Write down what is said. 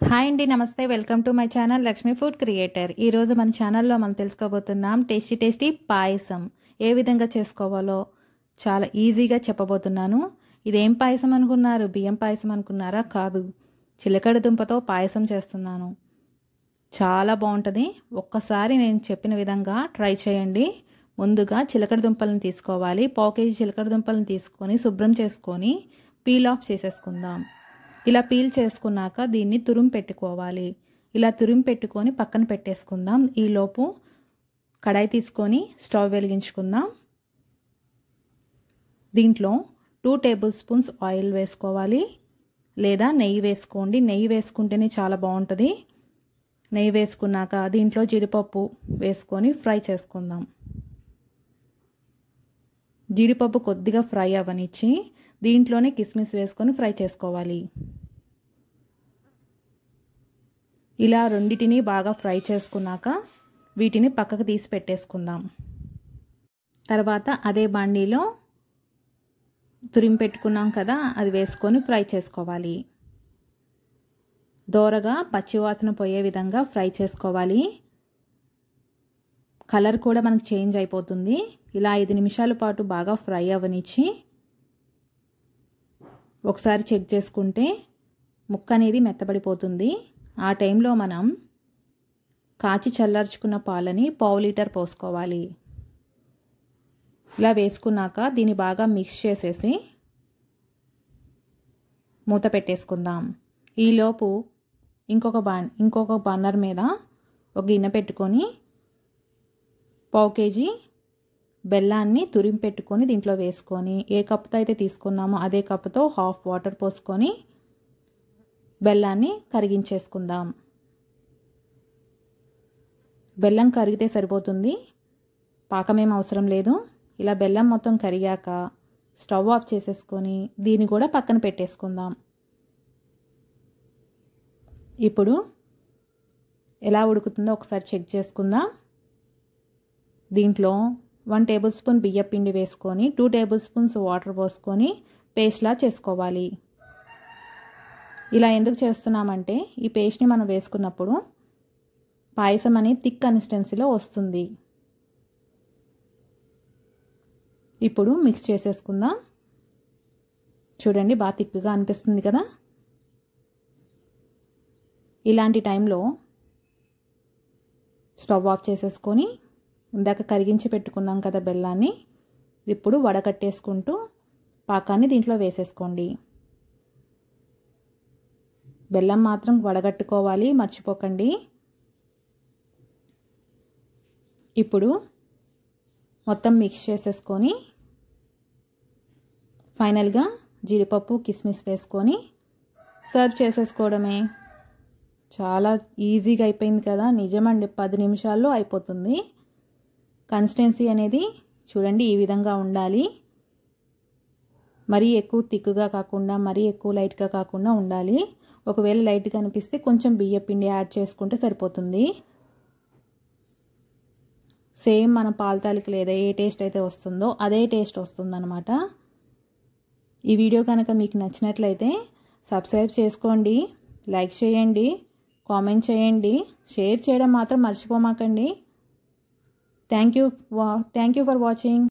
Hi అండి నమస్తే. Welcome to my channel Lakshmi food creator. ఈరోజు మన ఛానల్లో మనం తెలుసుకోబోతున్నాం టేస్టీ టేస్టీ పాయసం. ఏ విధంగా చేసుకోవాలో చాలా ఈజీగా చెప్పబోతున్నాను. ఇదేం పాయసం అనుకున్నారు? బియ్యం పాయసం అనుకున్నారా? కాదు. చిలకడ దుంపతో పాయసం చేస్తున్నాను. చాలా బాగుంటుంది. ఒక్కసారి నేను చెప్పిన విధంగా ట్రై చేయండి. ముందుగా చిలకడ దుంపలను తీసుకోవాలి. పావు కేజీ చిలకడ దుంపలను తీసుకొని శుభ్రం చేసుకొని పీల్ ఆఫ్ చేసేసుకుందాం. ఇలా పీల్ చేసుకున్నాక దీన్ని తురుము పెట్టుకోవాలి. ఇలా తురుము పెట్టుకొని పక్కన పెట్టేసుకుందాం. ఈలోపు కడాయి తీసుకొని స్టవ్ వెలిగించుకుందాం. దీంట్లో టూ టేబుల్ స్పూన్స్ ఆయిల్ వేసుకోవాలి. లేదా నెయ్యి వేసుకోండి. నెయ్యి వేసుకుంటేనే చాలా బాగుంటుంది. నెయ్యి వేసుకున్నాక దీంట్లో జీడిపప్పు వేసుకొని ఫ్రై చేసుకుందాం. జీడిపప్పు కొద్దిగా ఫ్రై అవ్వనిచ్చి దీంట్లోనే కిస్మిస్ వేసుకొని ఫ్రై చేసుకోవాలి. ఇలా రెండిటిని బాగా ఫ్రై చేసుకున్నాక వీటిని పక్కకు తీసి పెట్టేసుకుందాం. తర్వాత అదే బాండీలో తురిమి పెట్టుకున్నాం కదా అది వేసుకొని ఫ్రై చేసుకోవాలి. దోరగా పచ్చివాసన పోయే విధంగా ఫ్రై చేసుకోవాలి. కలర్ కూడా మనకు చేంజ్ అయిపోతుంది. ఇలా ఐదు నిమిషాల పాటు బాగా ఫ్రై అవ్వనిచ్చి ఒకసారి చెక్ చేసుకుంటే ముక్క అనేది మెత్తబడిపోతుంది. ఆ టైంలో మనం కాచి చల్లార్చుకున్న పాలని పావు లీటర్ పోసుకోవాలి. ఇలా వేసుకున్నాక దీన్ని బాగా మిక్స్ చేసేసి మూత పెట్టేసుకుందాం. ఈలోపు ఇంకొక బా ఇంకొక బర్నర్ మీద ఒక గిన్నె పెట్టుకొని పావు కేజీ బెల్లాన్ని తురిమి పెట్టుకొని దీంట్లో వేసుకొని ఏ కప్పుతో అయితే తీసుకున్నామో అదే కప్పుతో హాఫ్ వాటర్ పోసుకొని బెల్లాన్ని కరిగించేసుకుందాం. బెల్లం కరిగితే సరిపోతుంది. పాకమేం అవసరం లేదు. ఇలా బెల్లం మొత్తం కరిగాక స్టవ్ ఆఫ్ చేసేసుకొని దీన్ని కూడా పక్కన పెట్టేసుకుందాం. ఇప్పుడు ఎలా ఉడుకుతుందో ఒకసారి చెక్ చేసుకుందాం. దీంట్లో వన్ టేబుల్ స్పూన్ బియ్య పిండి వేసుకొని టూ టేబుల్ స్పూన్స్ వాటర్ పోసుకొని పేస్ట్లా చేసుకోవాలి. ఇలా ఎందుకు చేస్తున్నామంటే ఈ పేస్ట్ని మనం వేసుకున్నప్పుడు పాయసం అనేది థిక్ కన్సిస్టెన్సీలో వస్తుంది. ఇప్పుడు మిక్స్ చేసేసుకుందాం. చూడండి బాగా థిక్గా అనిపిస్తుంది కదా? ఇలాంటి టైంలో స్టవ్ ఆఫ్ చేసేసుకొని ఇందాక కరిగించి పెట్టుకున్నాం కదా బెల్లాన్ని ఇప్పుడు వడకట్టేసుకుంటూ పాకాన్ని దీంట్లో వేసేసుకోండి. బెల్లం మాత్రం వడగట్టుకోవాలి మర్చిపోకండి. ఇప్పుడు మొత్తం మిక్స్ చేసేసుకొని ఫైనల్గా జీడిపప్పు కిస్మిస్ వేసుకొని సర్వ్ చేసేసుకోవడమే. చాలా ఈజీగా అయిపోయింది కదా నిజమండి పది నిమిషాల్లో అయిపోతుంది. కన్సిస్టెన్సీ అనేది చూడండి ఈ విధంగా ఉండాలి. మరీ ఎక్కువ తిక్కుగా కాకుండా మరీ ఎక్కువ లైట్గా కాకుండా ఉండాలి. ఒకవేళ లైట్గా అనిపిస్తే కొంచెం బియ్య పిండి యాడ్ చేసుకుంటే సరిపోతుంది. సేమ్ మన పాల లేదా ఏ టేస్ట్ అయితే వస్తుందో అదే టేస్ట్ వస్తుందన్నమాట. ఈ వీడియో కనుక మీకు నచ్చినట్లయితే సబ్స్క్రైబ్ చేసుకోండి లైక్ చేయండి కామెంట్ చేయండి షేర్ చేయడం మాత్రం మర్చిపోమాకండి. Thank you thank you for watching